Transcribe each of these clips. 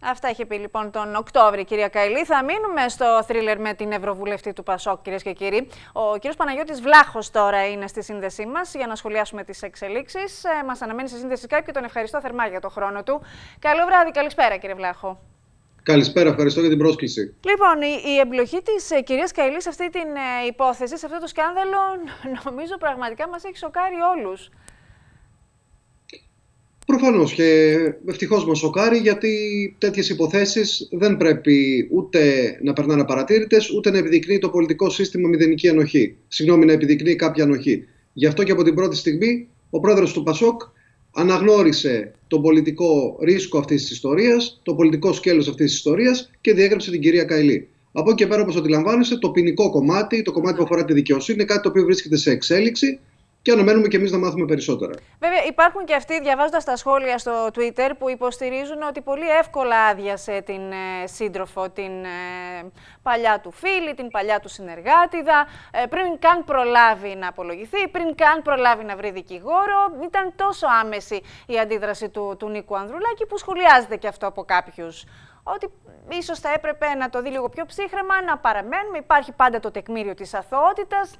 Αυτά είχε πει λοιπόν τον Οκτώβρη, κυρία Καηλή. Θα μείνουμε στο θρίλερ με την Ευρωβουλευτή του Πασόκ, κυρίες και κύριοι. Ο κύριος Παναγιώτης Βλάχος τώρα είναι στη σύνδεσή μας για να σχολιάσουμε τις εξελίξεις. Ε, μας αναμένει στη σύνδεση Skype και τον ευχαριστώ θερμά για το χρόνο του. Καλό βράδυ, καλησπέρα, κύριε Βλάχο. Καλησπέρα, ευχαριστώ για την πρόσκληση. Λοιπόν, η, η εμπλοκή της ε, κυρίας Καηλής σε αυτή την ε, υπόθεση, σε αυτό το σκάνδαλο, νομίζω πραγματικά μας έχει σοκάρει όλους. Προφανώς και ευτυχώς μας σοκάρει γιατί τέτοιες υποθέσεις δεν πρέπει ούτε να περνάνε απαρατήρητες ούτε να επιδεικνύει το πολιτικό σύστημα μηδενική ανοχή. Συγγνώμη, να επιδεικνύει κάποια ανοχή. Γι' αυτό και από την πρώτη στιγμή ο πρόεδρος του Πασόκ αναγνώρισε τον πολιτικό ρίσκο αυτής της ιστορίας, το πολιτικό σκέλος αυτής της ιστορίας και διέγραψε την κυρία Καηλή. Από εκεί και πέρα, όπως αντιλαμβάνεστε, το ποινικό κομμάτι, το κομμάτι που αφορά τη δικαιοσύνη, είναι κάτι το οποίο βρίσκεται σε εξέλιξη και αναμένουμε και εμείς να μάθουμε περισσότερα. Βέβαια, υπάρχουν και αυτοί, διαβάζοντας τα σχόλια στο Twitter, που υποστηρίζουν ότι πολύ εύκολα άδειασε την ε, σύντροφο, την ε, παλιά του φίλη, την παλιά του συνεργάτηδα, ε, πριν καν προλάβει να απολογηθεί, πριν καν προλάβει να βρει δικηγόρο. Ήταν τόσο άμεση η αντίδραση του, του Νίκου Ανδρουλάκη, που σχολιάζεται και αυτό από κάποιους. Ότι ίσως θα έπρεπε να το δει λίγο πιο ψύχρεμα, να παραμένουμε. Υπάρχει πάντα το τεκμήριο της αθωότητας.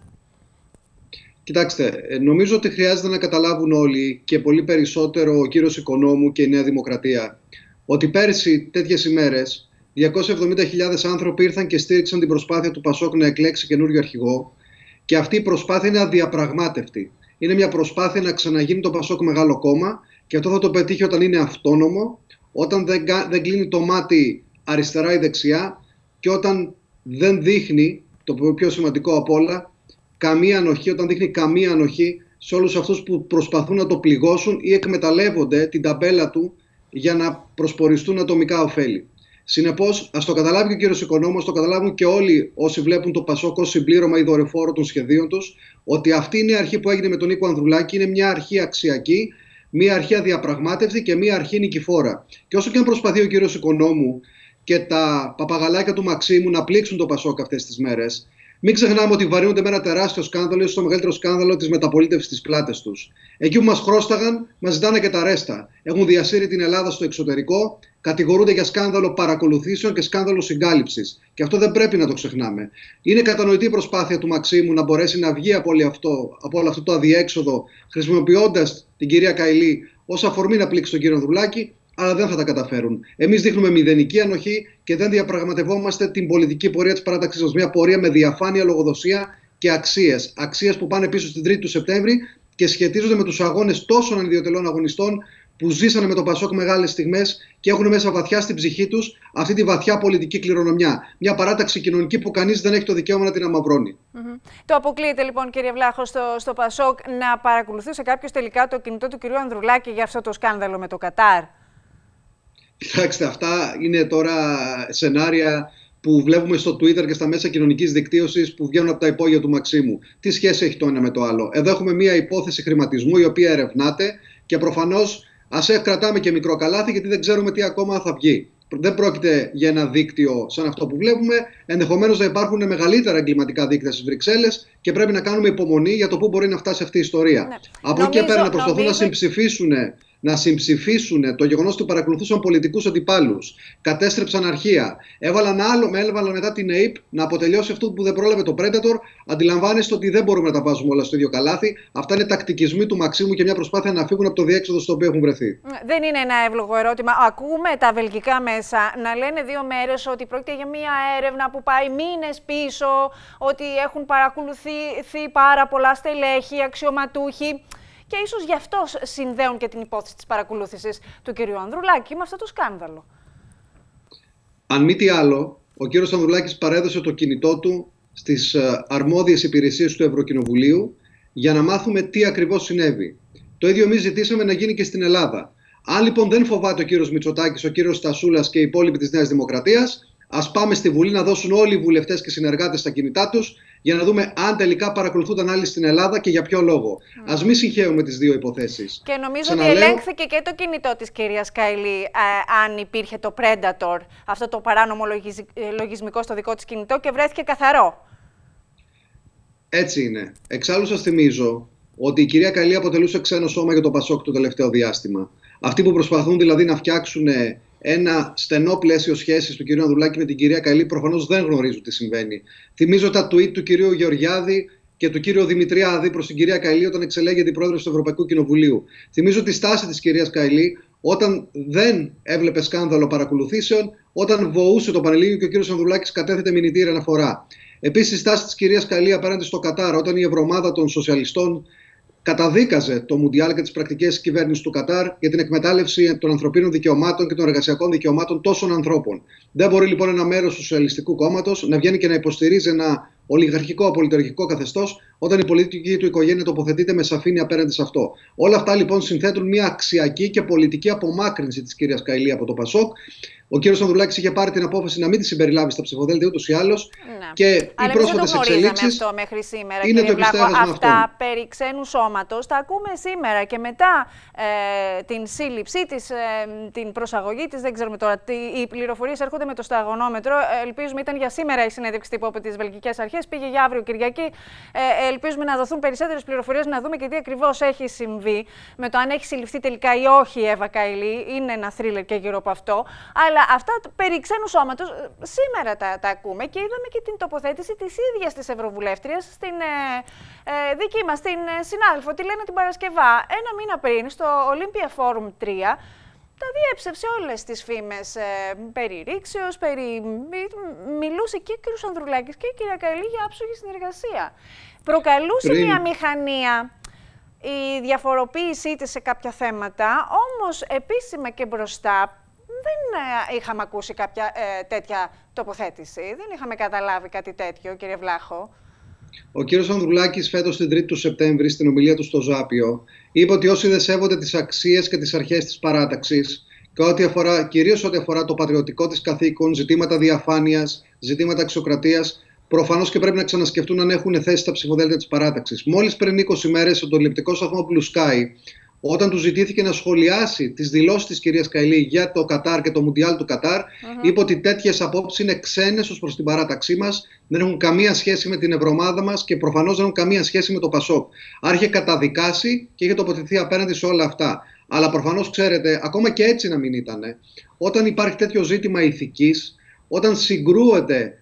Κοιτάξτε, ε, νομίζω ότι χρειάζεται να καταλάβουν όλοι και πολύ περισσότερο ο κύριος Οικονόμου και η Νέα Δημοκρατία ότι πέρσι τέτοιες ημέρες 270.000 άνθρωποι ήρθαν και στήριξαν την προσπάθεια του Πασόκ να εκλέξει καινούριο αρχηγό και αυτή η προσπάθεια είναι αδιαπραγμάτευτη. Είναι μια προσπάθεια να ξαναγίνει το Πασόκ μεγάλο κόμμα και αυτό θα το πετύχει όταν είναι αυτόνομο, όταν δεν, δεν κλείνει το μάτι αριστερά ή δεξιά και όταν δεν δείχνει, το πιο σημαντικό από όλα, καμία ανοχή, όταν δείχνει καμία ανοχή σε όλους αυτούς που προσπαθούν να το πληγώσουν ή εκμεταλλεύονται την ταμπέλα του για να προσποριστούν ατομικά ωφέλη. Συνεπώς, ας το καταλάβει και ο κύριος Οικονόμος, το καταλάβουν και όλοι όσοι βλέπουν το Πασόκ ως συμπλήρωμα ή δορυφόρο των σχεδίων τους, ότι αυτή είναι η αρχή που έγινε με τον Νίκο Ανδρουλάκη, είναι μια αρχή αξιακή, μια αρχή αδιαπραγμάτευτη και μια αρχή νικηφόρα. Και όσο και αν προσπαθεί ο κύριος Οικονόμου και τα παπαγαλάκια του Μαξίμου να πλήξουν το Πασόκ αυτές τις μέρες, μην ξεχνάμε ότι βαρύνονται με ένα τεράστιο σκάνδαλο, ίσως το μεγαλύτερο σκάνδαλο της μεταπολίτευσης της πλάτες τους. Εκεί που μας χρώσταγαν, μας ζητάνε και τα ρέστα. Έχουν διασύρει την Ελλάδα στο εξωτερικό, κατηγορούνται για σκάνδαλο παρακολουθήσεων και σκάνδαλο συγκάλυψης. Και αυτό δεν πρέπει να το ξεχνάμε. Είναι κατανοητή η προσπάθεια του Μαξίμου να μπορέσει να βγει από όλο αυτό, από όλο αυτό το αδιέξοδο, χρησιμοποιώντας την κυρία Καηλή ως αφορμή να πλήξει τον κύριο Δουλάκη αλλά δεν θα τα καταφέρουν. Εμείς δείχνουμε μηδενική ανοχή και δεν διαπραγματευόμαστε την πολιτική πορεία της παράταξής μας. Μια πορεία με διαφάνεια, λογοδοσία και αξίες. Αξίες που πάνε πίσω στην 3η του Σεπτέμβρη και σχετίζονται με τους αγώνες τόσων ανιδιοτελών αγωνιστών που ζήσανε με τον Πασόκ μεγάλες στιγμές και έχουν μέσα βαθιά στην ψυχή τους αυτή τη βαθιά πολιτική κληρονομιά. Μια παράταξη κοινωνική που κανείς δεν έχει το δικαίωμα να την αμαυρώνει. Το αποκλείεται λοιπόν, κύριε Βλάχο, στο, στο Πασόκ να παρακολουθούσε κάποιος τελικά το κινητό του κυρίου Ανδρουλάκη για αυτό το σκάνδαλο με το Κατάρ. Κοιτάξτε, αυτά είναι τώρα σενάρια που βλέπουμε στο Twitter και στα μέσα κοινωνικής δικτύωσης που βγαίνουν από τα υπόγεια του Μαξίμου. Τι σχέση έχει το ένα με το άλλο; Εδώ έχουμε μία υπόθεση χρηματισμού η οποία ερευνάται και προφανώς ας κρατάμε και μικρό καλάθι γιατί δεν ξέρουμε τι ακόμα θα βγει. Δεν πρόκειται για ένα δίκτυο σαν αυτό που βλέπουμε. Ενδεχομένως να υπάρχουν μεγαλύτερα εγκληματικά δίκτυα στις Βρυξέλλες και πρέπει να κάνουμε υπομονή για το πού μπορεί να φτάσει αυτή η ιστορία. Ναι. Από εκεί και πέρα να προσπαθούν νομίζω... να συμψηφίσουν να συμψηφίσουν το γεγονός ότι παρακολουθούσαν πολιτικούς αντιπάλους, κατέστρεψαν αρχεία, έβαλαν άλλο, με έβαλαν μετά την ΑΕΠ να αποτελειώσει αυτό που δεν πρόλαβε το Predator. Αντιλαμβάνεστε ότι δεν μπορούμε να τα βάζουμε όλα στο ίδιο καλάθι. Αυτά είναι τακτικισμοί του Μαξίμου και μια προσπάθεια να φύγουν από το διέξοδο στο οποίο έχουν βρεθεί. Δεν είναι ένα εύλογο ερώτημα. Ακούμε τα βελγικά μέσα να λένε δύο μέρες ότι πρόκειται για μια έρευνα που πάει μήνες πίσω, ότι έχουν παρακολουθεί πάρα πολλά στελέχη, αξιωματούχοι. Και ίσως γι' αυτό συνδέουν και την υπόθεση της παρακολούθησης του κ. Ανδρουλάκη με αυτό το σκάνδαλο. Αν μη τι άλλο, ο κ. Ανδρουλάκης παρέδωσε το κινητό του στις ε, αρμόδιες υπηρεσίες του Ευρωκοινοβουλίου για να μάθουμε τι ακριβώς συνέβη. Το ίδιο εμείς ζητήσαμε να γίνει και στην Ελλάδα. Αν λοιπόν δεν φοβάται ο κύριος Μητσοτάκης, ο κύριος Στασούλας και οι υπόλοιποι της Νέας Δημοκρατίας, ας πάμε στη Βουλή να δώσουν όλοι οι βουλευτές και συνεργάτες τα κινητά τους για να δούμε αν τελικά παρακολουθούνταν άλλοι στην Ελλάδα και για ποιο λόγο. Mm. Α μην συγχαίουμε τις δύο υποθέσεις. Και νομίζω Ξαναλέω... ότι ελέγχθηκε και το κινητό της κυρίας Καηλή, ε, αν υπήρχε το Predator, αυτό το παράνομο λογισμικό στο δικό της κινητό και βρέθηκε καθαρό. Έτσι είναι. Εξάλλου σας θυμίζω ότι η κυρία Καηλή αποτελούσε ξένο σώμα για το Πασόκ το τελευταίο διάστημα. Αυτοί που προσπαθούν δηλαδή να φτιάξουν ένα στενό πλαίσιο σχέσης του κ. Ανδρουλάκη με την κυρία Καλή, προφανώς δεν γνωρίζουν τι συμβαίνει. Θυμίζω τα tweet του κ. Γεωργιάδη και του κ. Δημητριάδη προς την κυρία Καηλή όταν εξελέγεται πρόεδρος του Ευρωπαϊκού Κοινοβουλίου. Θυμίζω τη στάση της κυρίας Καηλή όταν δεν έβλεπε σκάνδαλο παρακολουθήσεων, όταν βοούσε το Πανελλήνιο και ο κ. Ανδρουλάκης κατέθετε μηνυτήρια αναφορά. Επίσης, η στάση της κυρίας Καλή απέναντι στο Κατάρ, όταν η Ευρωομάδα των Σοσιαλιστών καταδίκαζε το Μουντιάλ και τις πρακτικές της κυβέρνησης του Κατάρ για την εκμετάλλευση των ανθρωπίνων δικαιωμάτων και των εργασιακών δικαιωμάτων τόσων ανθρώπων. Δεν μπορεί λοιπόν ένα μέρος του Σοσιαλιστικού Κόμματος να βγαίνει και να υποστηρίζει ένα ολιγαρχικό απολυταρχικό καθεστώς, όταν η πολιτική του οικογένεια τοποθετείται με σαφήνεια απέναντι σε αυτό. Όλα αυτά λοιπόν συνθέτουν μια αξιακή και πολιτική απομάκρυνση της κυρίας Καηλή από το Πασόκ. Ο κύριος Ανδρουλάκης είχε πάρει την απόφαση να μην τη συμπεριλάβει στα ψηφοδέλτια ούτως ή άλλως. Ναι. Και Αλλά οι πρόσφατες εξελίξεις. αυτό μέχρι σήμερα, είναι κύριε το Βλάχο. επιστέγασμα Αυτά αυτών. περί ξένου σώματος τα ακούμε σήμερα και μετά ε, την σύλληψή της, ε, την προσαγωγή της. Δεν ξέρουμε τώρα. Τι, οι πληροφορίες έρχονται με το σταγονόμετρο. Ε, ελπίζουμε ήταν για σήμερα η συνέντευξη τύπου από τις Βελγικές Αρχές. Πήγε για αύριο Κυριακή. Ε, ελπίζουμε να δοθούν περισσότερες πληροφορίες, να δούμε και τι ακριβώς έχει συμβεί. Με το αν έχει συλληφθεί τελικά ή όχι η Εύα Καηλή. Είναι ένα θρίλερ και γύρω από αυτό. Αλλά αυτά περί ξένου σώματος σήμερα τα, τα ακούμε και είδαμε και την τοποθέτηση της ίδιας της Ευρωβουλεύτριας στην ε, ε, δική μας, την ε, συνάδελφο, τη λένε την Παρασκευά. Ένα μήνα πριν στο Olympia Forum 3 τα διέψευσε όλες τις φήμες ε, περί ρήξεως, περί... μι- μιλούσε και ο κ. Ανδρουλάκης και η κυρία Καηλή για άψογη συνεργασία. Προκαλούσε Πριν- μια μηχανία η διαφοροποίησή της σε κάποια θέματα, όμως επίσημα και μπροστά δεν ε, είχαμε ακούσει κάποια ε, τέτοια τοποθέτηση. Δεν είχαμε καταλάβει κάτι τέτοιο, κύριε Βλάχο. Ο κύριος Ανδρουλάκης φέτος την 3η του Σεπτέμβρη στην ομιλία του στο Ζάπιο είπε ότι όσοι δεν σέβονται τις αξίες και τις αρχές της παράταξης και ό,τι αφορά, κυρίως ό,τι αφορά το πατριωτικό της καθήκον, ζητήματα διαφάνειας, ζητήματα αξιοκρατίας, προφανώς και πρέπει να ξανασκεφτούν αν έχουν θέση στα ψηφοδέλτια της παράταξης. Μόλις πριν 20 μέρες, στον τολεπτικό σταθμό Blue Sky, όταν του ζητήθηκε να σχολιάσει τις δηλώσεις της κυρίας Καηλή για το Κατάρ και το Μουντιάλ του καταρ είπε ότι τέτοιες απόψεις είναι ξένες ως προς την παράταξή μας, δεν έχουν καμία σχέση με την ευρωμάδα μας και προφανώς δεν έχουν καμία σχέση με το Πασόκ. Άρα είχε καταδικάσει και είχε τοποθετηθεί απέναντι σε όλα αυτά. Αλλά προφανώς ξέρετε, ακόμα και έτσι να μην ήταν, όταν υπάρχει τέτοιο ζήτημα ηθικής, όταν συγκρούεται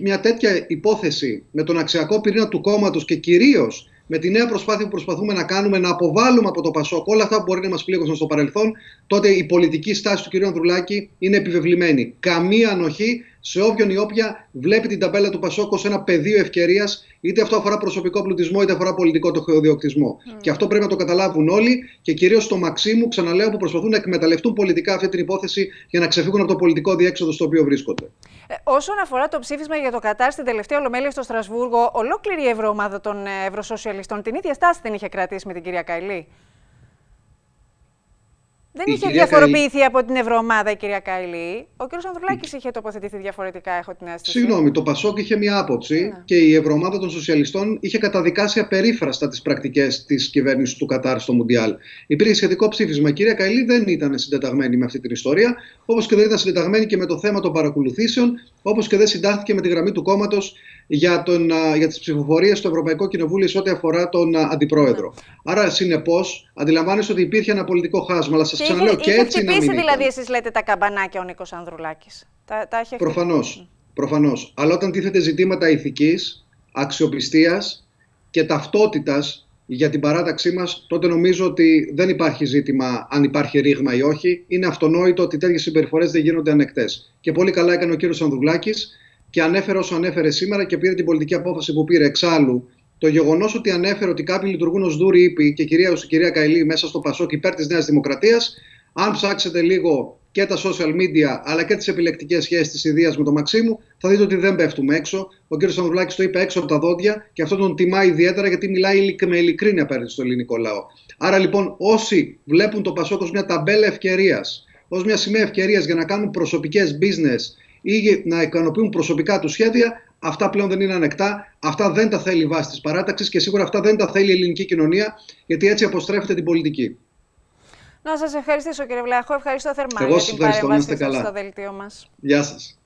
μια τέτοια υπόθεση με τον αξιακό πυρήνα του κόμματος και κυρίως με τη νέα προσπάθεια που προσπαθούμε να κάνουμε να αποβάλουμε από το Πασόκ όλα αυτά που μπορεί να μας πλήγωσαν στο παρελθόν, τότε η πολιτική στάση του κ. Ανδρουλάκη είναι επιβεβλημένη. Καμία ανοχή σε όποιον ή όποια βλέπει την ταμπέλα του Πασόκ ως ένα πεδίο ευκαιρίας, είτε αυτό αφορά προσωπικό πλουτισμό, είτε αφορά πολιτικό τοχοδιοκτισμό. Mm. Και αυτό πρέπει να το καταλάβουν όλοι και κυρίως στο Μαξίμου, ξαναλέω, που προσπαθούν να εκμεταλλευτούν πολιτικά αυτή την υπόθεση για να ξεφύγουν από το πολιτικό διέξοδο στο οποίο βρίσκονται. Ε, όσον αφορά το ψήφισμα για το Κατάρ στην τελευταία ολομέλεια στο Στρασβούργο, ολόκληρη η ευρωομάδα των Ευρωσοσιαλιστών την ίδια στάση την είχε κρατήσει με την κυρία Καηλή; Δεν η είχε διαφοροποιηθεί Καηλή... από την Ευρωομάδα η κυρία Καηλή. Ο κ. Ανδρουλάκης η... είχε τοποθετηθεί διαφορετικά, έχω την αίσθηση. Συγγνώμη, το Πασόκ είχε μία άποψη ναι. και η Ευρωομάδα των Σοσιαλιστών είχε καταδικάσει απερίφραστα τις πρακτικές της κυβέρνησης του Κατάρ στο Μουντιάλ. Υπήρχε σχετικό ψήφισμα. Η κυρία Καηλή δεν ήταν συντεταγμένη με αυτή την ιστορία, όπως και δεν ήταν συντεταγμένη και με το θέμα των παρακολουθήσεων, όπως και δεν συντάχθηκε με τη γραμμή του κόμματος για, τον, για τις ψηφοφορίες στο Ευρωπαϊκό Κοινοβούλιο σε ό,τι αφορά τον Αντιπρόεδρο. Ναι. Άρα, συνεπώς, αντιλαμβάνεστε ότι υπήρχε ένα πολιτικό χάσμα, αλλά σας και ξαναλέω είχε, και έτσι είχε να μην δηλαδή, ήταν. εσείς λέτε τα καμπανάκια ο Νίκος Ανδρουλάκης. Τα, τα είχε Προφανώς, προφανώς. Αλλά όταν τίθεται ζητήματα ηθικής, αξιοπιστίας και ταυτότητας για την παράταξή μας, τότε νομίζω ότι δεν υπάρχει ζήτημα αν υπάρχει ρήγμα ή όχι. Είναι αυτονόητο ότι τέτοιες συμπεριφορές δεν γίνονται ανεκτές. Και πολύ καλά έκανε ο κύριος Ανδρουλάκης και ανέφερε όσο ανέφερε σήμερα και πήρε την πολιτική απόφαση που πήρε εξάλλου. Το γεγονός ότι ανέφερε ότι κάποιοι λειτουργούν ως δούροι ύπη και κυρίω η κυρία Καηλή μέσα στο Πασόκ υπέρ της Νέας Δημοκρατίας, αν ψάξετε λίγο και τα social media αλλά και τις επιλεκτικές σχέσεις της ιδέα με τον Μαξίμου, θα δείτε ότι δεν πέφτουμε έξω. Ο κ. Ανδρουλάκης το είπε έξω από τα δόντια και αυτό τον τιμά ιδιαίτερα γιατί μιλάει με ειλικρίνεια απέναντι στο ελληνικό λαό. Άρα λοιπόν, όσοι βλέπουν το Πασόκ ως μια ταμπέλα ευκαιρίας, ως μια σημαία ευκαιρίας για να κάνουν προσωπικές business ή να ικανοποιούν προσωπικά τους σχέδια, αυτά πλέον δεν είναι ανεκτά. Αυτά δεν τα θέλει η βάση της παράταξης και σίγουρα αυτά δεν τα θέλει η ελληνική κοινωνία, γιατί έτσι αποστρέφεται την πολιτική. Να σας ευχαριστήσω κύριε Βλάχο. Ευχαριστώ θερμά Εγώ για σας την ευχαριστώ. Να παρέμβαση είστε σας καλά. στο δελτίο μας. Γεια σας.